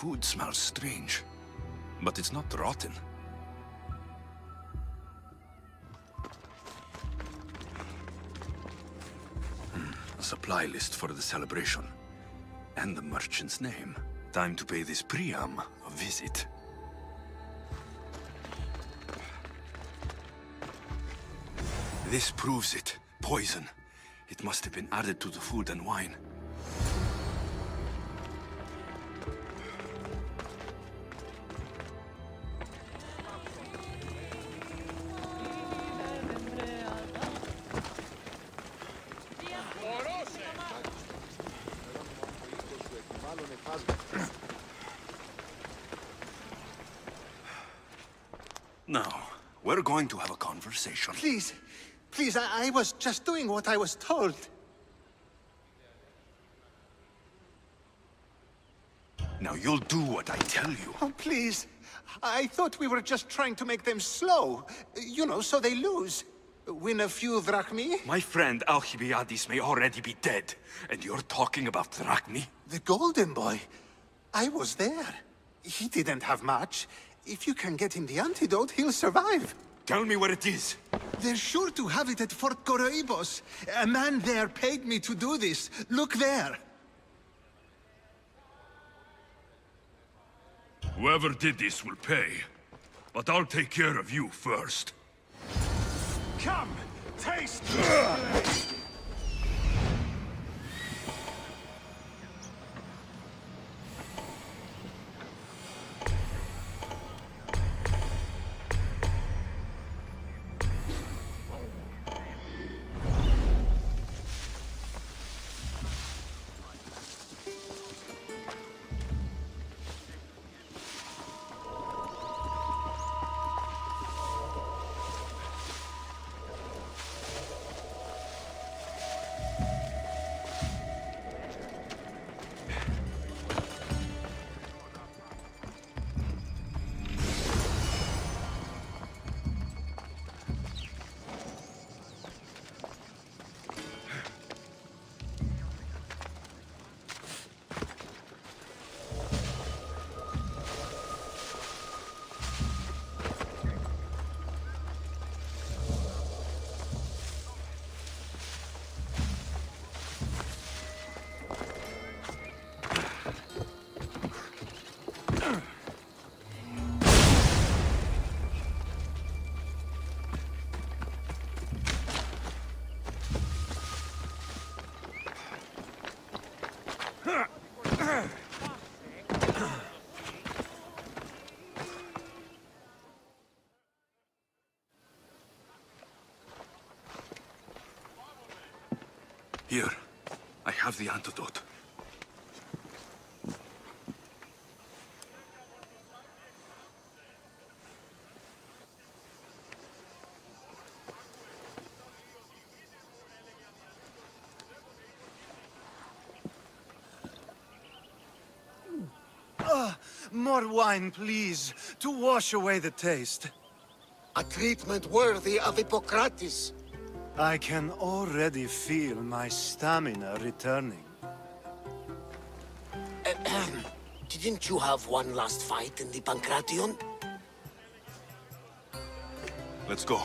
food smells strange. But it's not rotten. Hmm, a supply list for the celebration. And the merchant's name. Time to pay this Priam a visit. This proves it. Poison. It must have been added to the food and wine. Now, we're going to have a conversation. Please, please, I, I was just doing what I was told. Now you'll do what I tell you. Oh, please. I thought we were just trying to make them slow. You know, so they lose. Win a few drachmae. My friend Alcibiades may already be dead, and you're talking about drachmae? The Golden Boy. I was there. He didn't have much. If you can get him the antidote, he'll survive. Tell me where it is. They're sure to have it at Fort Koroibos. A man there paid me to do this. Look there. Whoever did this will pay. But I'll take care of you first. Come, taste Here, I have the antidote. More wine, please, to wash away the taste. A treatment worthy of Hippocrates. I can already feel my stamina returning. Didn't you have one last fight in the Pankration? Let's go.